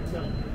right, so.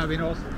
Yeah, I mean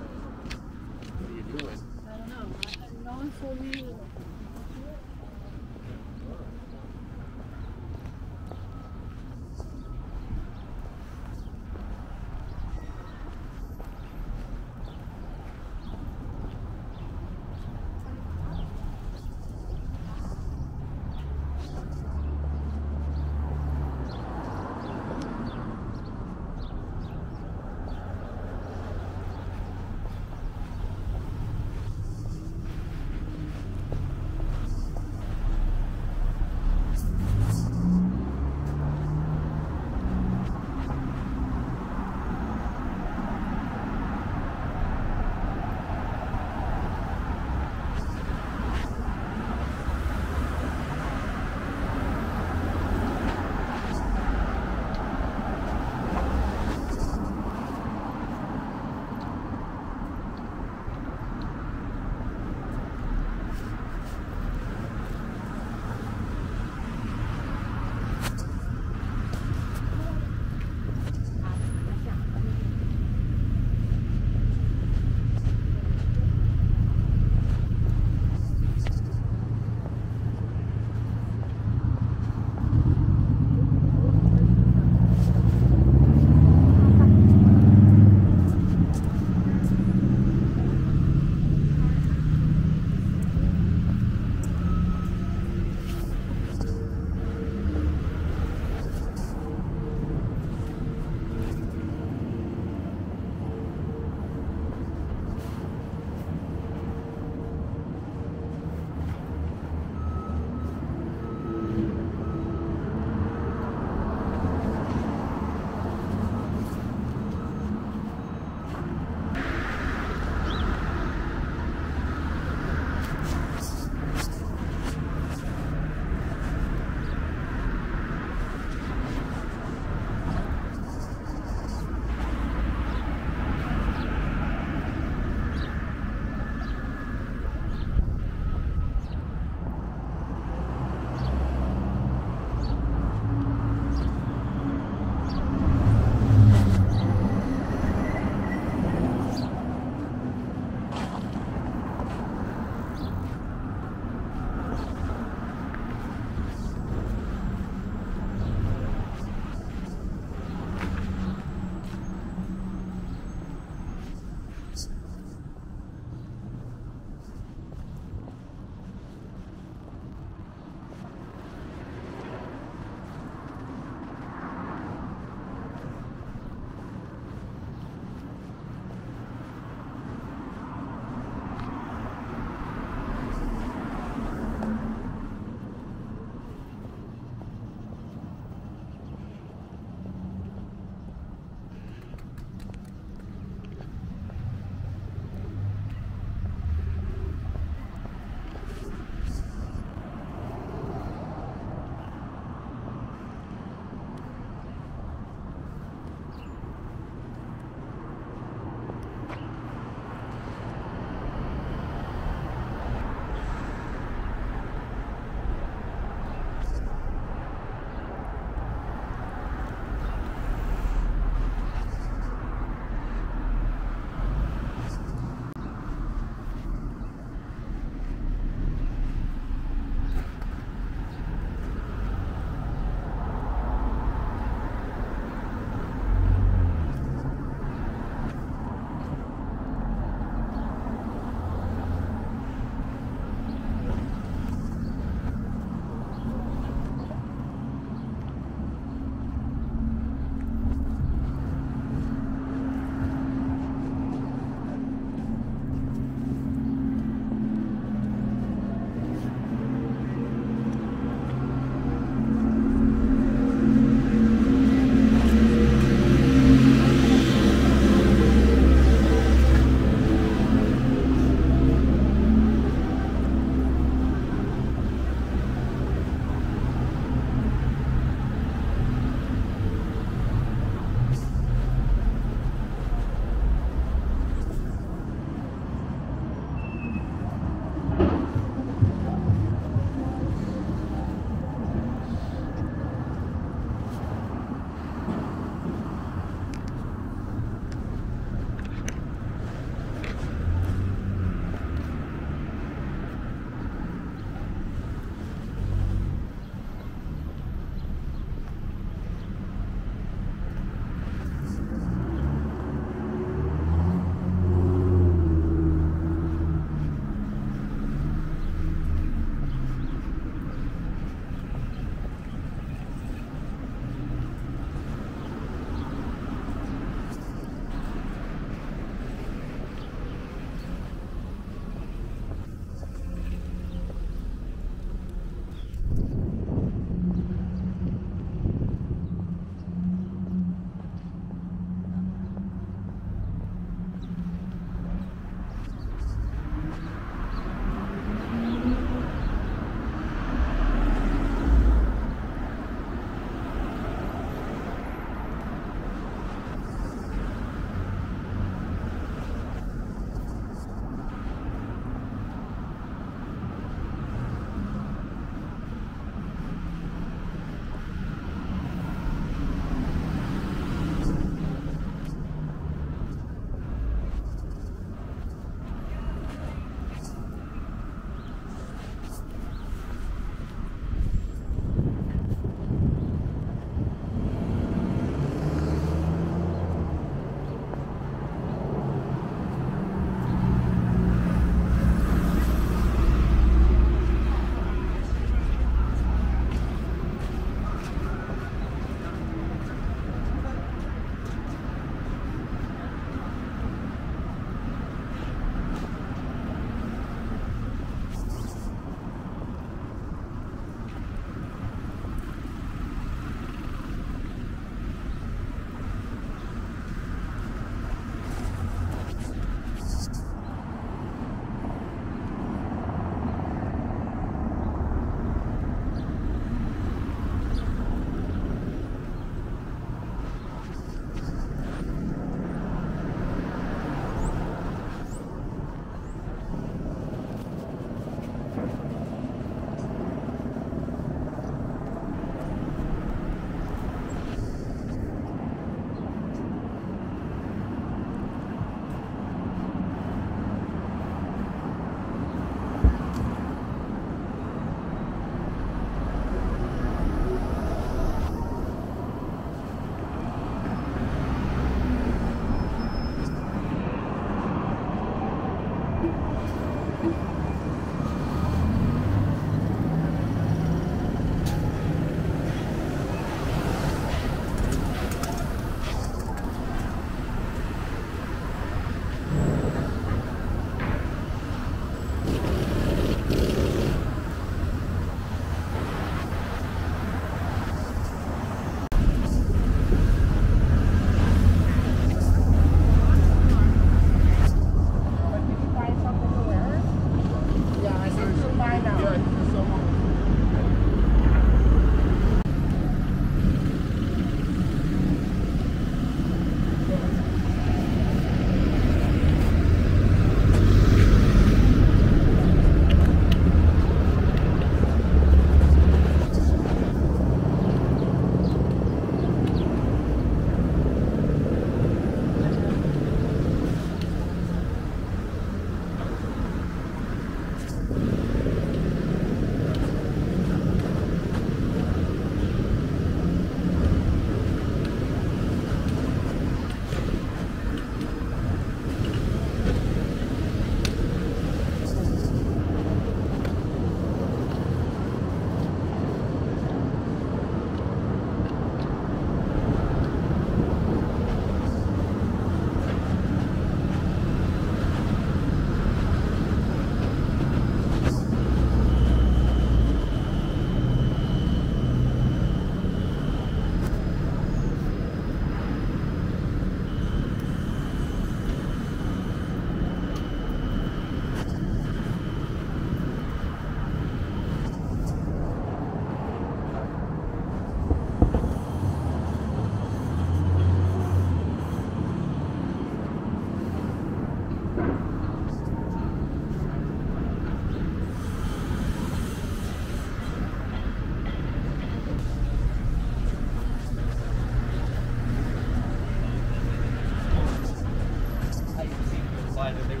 that